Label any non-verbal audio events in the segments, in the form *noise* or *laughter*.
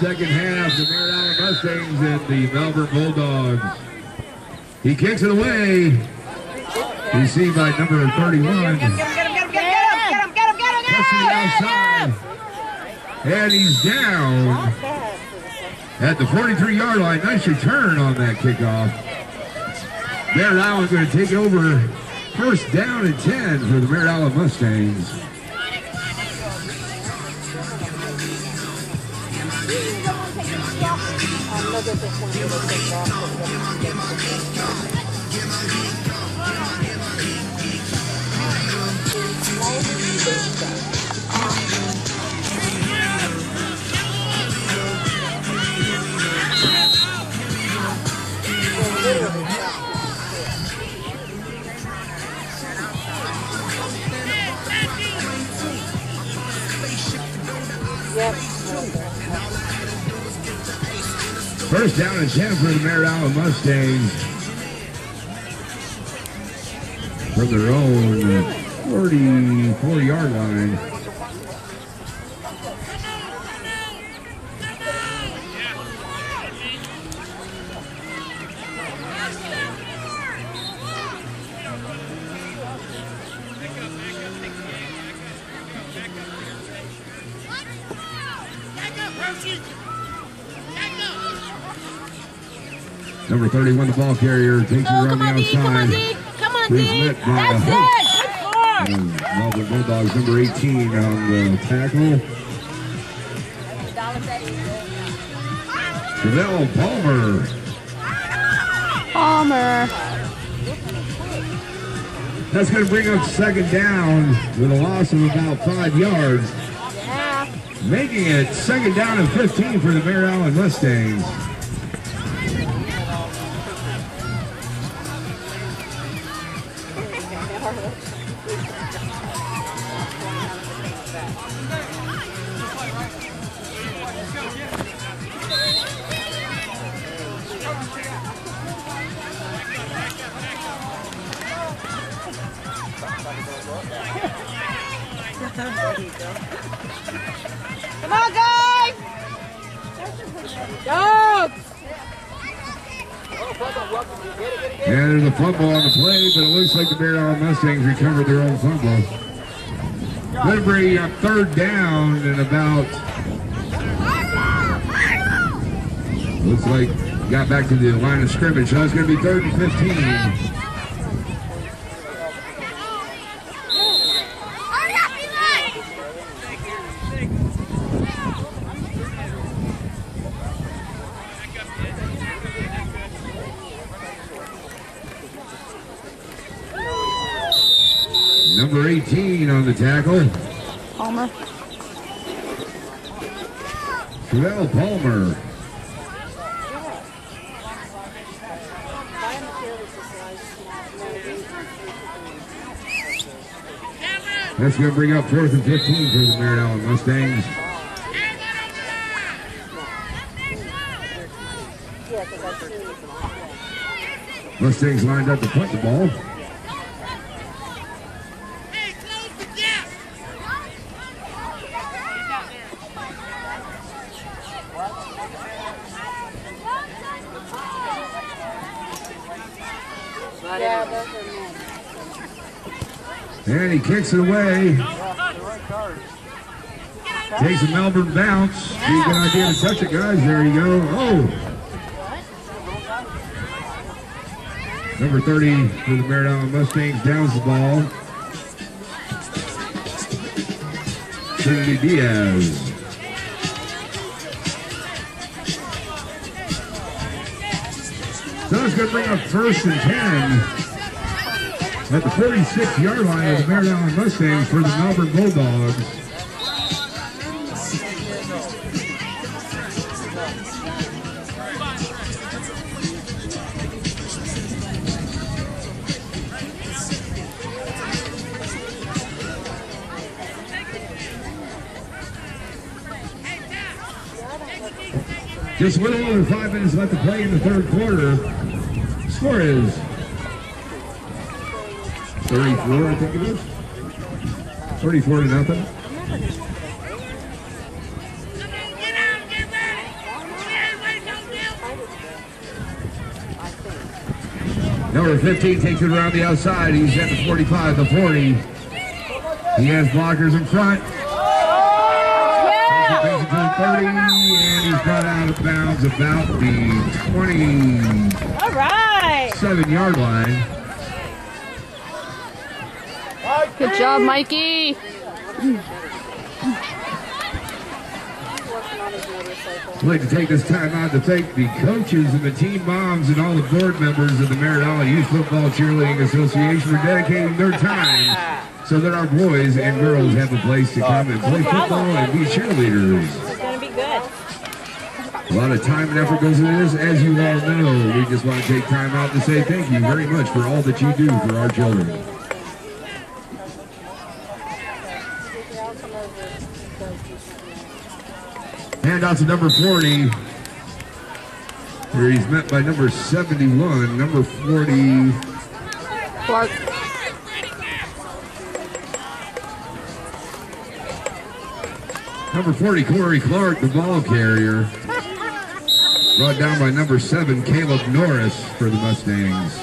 Second half, the Island Mustangs and the Melbourne Bulldogs. He kicks it away. Received by number 31. Get him, get him, get him, get him, get him, get him, get him, get him, Cuts to the get him. outside. And he's down at the 43 yard line. Nice return on that kickoff. Merritt Island going to take over first down and 10 for the Merritt Island Mustangs. Yep. First down and 10 for the Island Mustangs. From their own uh, 44 yard line. Number 31, the ball carrier, takes it Oh, around the on, D, come on, outside. D. Come on, Here's D. Mitt by That's it. Good form. And Melbourne Bulldogs, number 18 on the tackle. Javelle Palmer. Palmer. That's going to bring up second down with a loss of about five yards. Yeah. Making it second down and 15 for the Merritt Island Mustangs. Come on, guys. Go. And there's a fumble on the play, but it looks like the Merritt Island Mustangs recovered their own fumble. Going to up third down and about, looks like got back to the line of scrimmage. So going to be third and 15. Number 18 on the tackle, Palmer. Terrell Palmer. That's going to bring up fourth and 15 for the Merritt Island Mustangs. Mustangs lined up to punt the ball. And he kicks it away. Takes a Melbourne bounce. Be a good idea to touch it, guys. There you go. Oh. Number 30 for the Merritt Island Mustangs downs the ball. Trinity Diaz. Going to bring up first and 10 at the 46 yard line of the Island Mustangs for the Melbourne Bulldogs. Just a little over five minutes left to play in the third quarter score is 34, I think it is. 34 to nothing. Number 15 takes it around the outside. He's at the 45, the 40. He has blockers in front. Takes 30, and he's got out of bounds about the 20. All right yard line. Good job, Mikey. I'd like to take this time out to thank the coaches and the team moms and all the board members of the Merritt Youth Football Cheerleading Association for dedicating their time so that our boys and girls have a place to come and play football and be cheerleaders. It's gonna be good. A lot of time and effort goes into this, as you all know. We just want to take time out to say thank you very much for all that you do for our children. Handout to number 40. Here he's met by number 71, number 40. Clark. Number 40, Corey Clark, the ball carrier. Brought down by number 7, Caleb Norris for the Mustangs.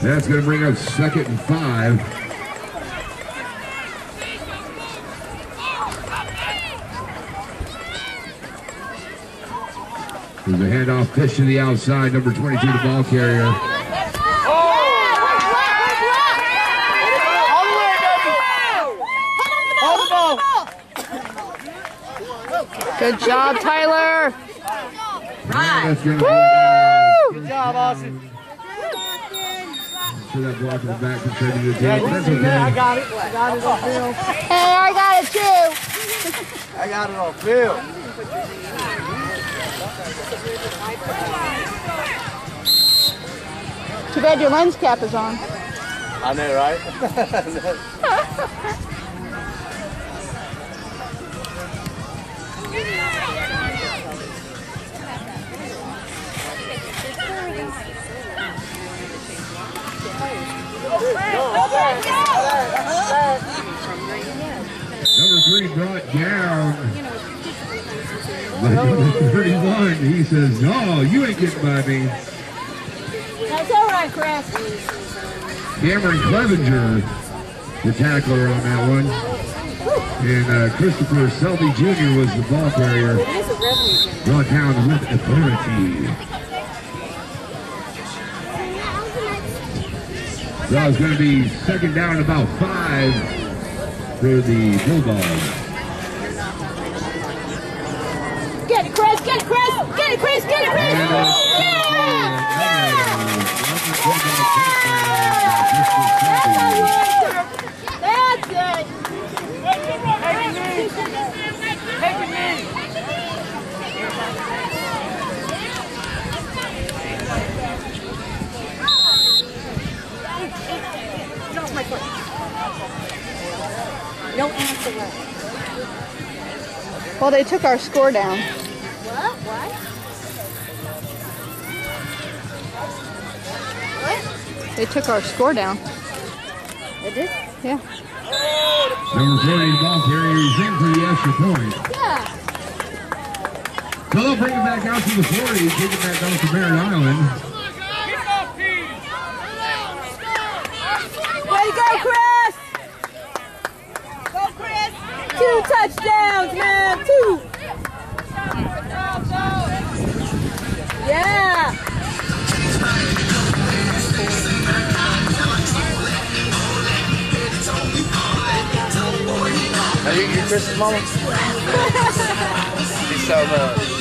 That's going to bring up second and five. There's a handoff pitch to the outside, number 22, the ball carrier. All the way, baby. Hold the ball. Good job, Tyler. That's gonna be, uh, Good job, Austin. Sure that block in the back contributed to Yeah, That's see? I got it. I got it on film. Hey, I got it too. I got it on film. Too bad your lens cap is on. I know, right? *laughs* Number brought down by number *laughs* 31. He says, no, you ain't getting by me. That's all right, Chris. Cameron Clevenger, the tackler on that one. And uh, Christopher Selby Jr. was the ball carrier. Brought down with authority. So it's going to be second down about five for the Bulldogs. Get it, Chris. Get it, Chris. Get it, Chris. Get it, Chris. And it's That's it. No answer. Well, they took our score down. What? What? They took our score down. They did? Yeah. Number 40, the ball carrier, is in for the extra point. Yeah. So they'll bring it back out to the 40, take it back out to Merritt Island. Way to go, Chris! Go, Chris! Two touchdowns, man! Two! Yeah! Are you your Chris's mama? *laughs* She's so much.